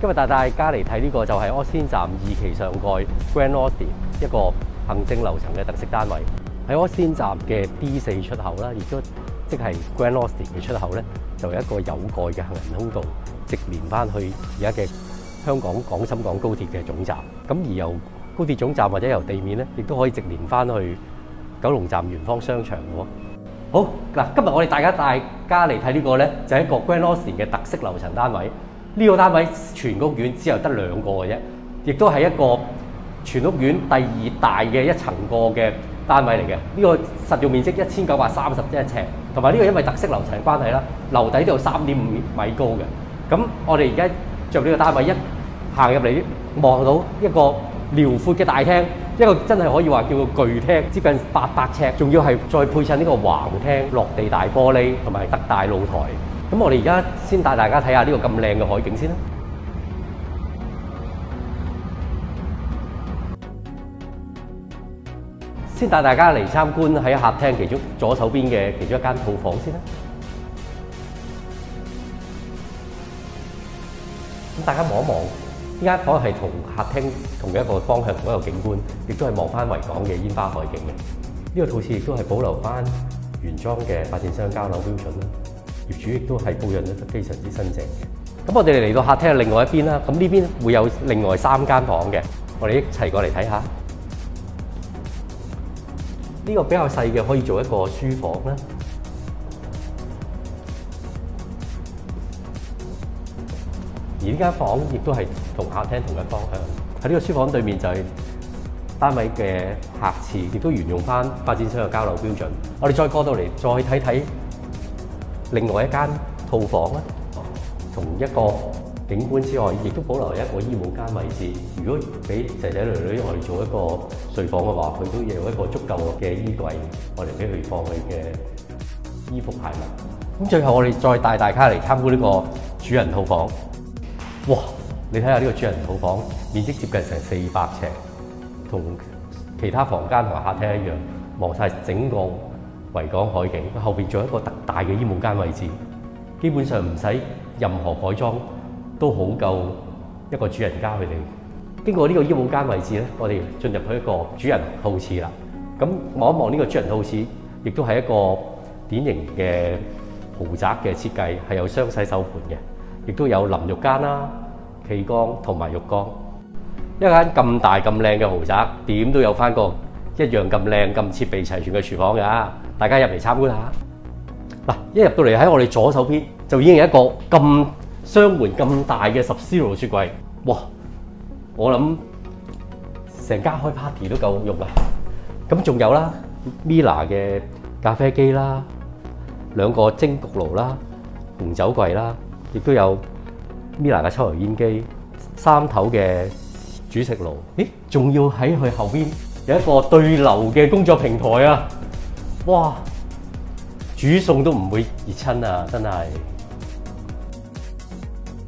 今日帶大家嚟睇呢個就係柯仙站二期上蓋 Grand Austin 一個行政樓層嘅特色單位。喺柯仙站嘅 D 四出口啦，亦都即係 Grand Austin 嘅出口咧，就有一個有蓋嘅行人通道，直連翻去而家嘅香港廣深港高鐵嘅總站。咁而由高鐵總站或者由地面咧，亦都可以直連翻去九龍站圓方商場嘅喎。好嗱，今日我哋大家大家嚟睇呢個咧，就係一個 Grand Austin 嘅特色樓層單位。呢個單位全屋苑只有得兩個嘅啫，亦都係一個全屋苑第二大嘅一層個嘅單位嚟嘅。呢個實用面積一千九百三十一尺，同埋呢個因為特色樓層關係啦，樓底都有三點五米高嘅。咁我哋而家着呢個單位一行入嚟，望到一個遼闊嘅大廳，一個真係可以話叫做巨廳，接近八百尺，仲要係再配襯呢個橫廳、落地大玻璃同埋特大露台。咁我哋而家先帶大家睇下呢個咁靚嘅海景先啦。先帶大家嚟參觀喺客廳其中左手邊嘅其中一間套房先啦。咁大家望一望，呢間房係同客廳同一個方向同一個景觀，亦都係望翻維港嘅煙花海景嘅。呢、個套廁亦都係保留翻原裝嘅發展商交樓標準啦。業主亦都係保養得非常之新淨嘅。咁我哋嚟到客廳嘅另外一邊啦，咁呢邊會有另外三間房嘅，我哋一齊過嚟睇下。呢個比較細嘅可以做一個書房啦。而呢間房亦都係同客廳同一方向。喺呢個書房對面就係單位嘅客廁，亦都沿用翻發展商嘅交流標準。我哋再過到嚟再睇睇。另外一間套房咧，同一個景觀之外，亦都保留一個衣帽間位置。如果俾仔仔女女我哋做一個睡房嘅話，佢都有一個足夠嘅衣櫃，我哋俾佢放佢嘅衣服鞋襪。咁最後我哋再帶大家嚟參觀呢個主人套房。哇！你睇下呢個主人套房，面積接近成四百尺，同其他房間同埋客廳一樣，望晒整個維港海景，後邊仲有一個特大嘅衣帽間位置，基本上唔使任何改裝，都好夠一個主人家佢哋。經過呢個衣帽間位置咧，我哋進入去一個主人套廁啦。咁望一望呢個主人套廁，亦都係一個典型嘅豪宅嘅設計，係有雙洗手盤嘅，亦都有淋浴間啦、企缸同埋浴缸。一間咁大咁靚嘅豪宅，點都有翻個一樣咁靚、咁設備齊全嘅廚房㗎。大家入嚟參觀下。嗱，一入到嚟喺我哋左手邊就已經有一個咁雙門咁大嘅十 zero 雪櫃，哇！我諗成家開 party 都夠用啊！咁仲有啦，Mila 嘅咖啡機啦，兩個蒸焗爐啦，紅酒櫃啦，亦都有 Mila 嘅抽油煙機，三頭嘅煮食爐。咦？仲要喺佢後邊一個對流嘅工作平台啊！哇！煮餸都唔會熱親啊！真係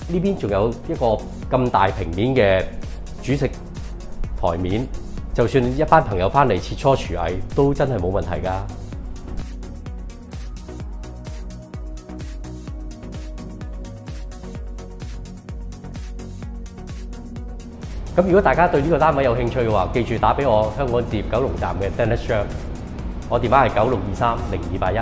呢邊仲有一個咁大平面嘅煮食台面，就算一班朋友翻嚟切磋廚藝，都真係冇問題㗎。咁如果大家對呢個單位有興趣嘅話，記住打俾我香港置業九龍站嘅 Dennis Sharp。我電話係九六二三零二八一。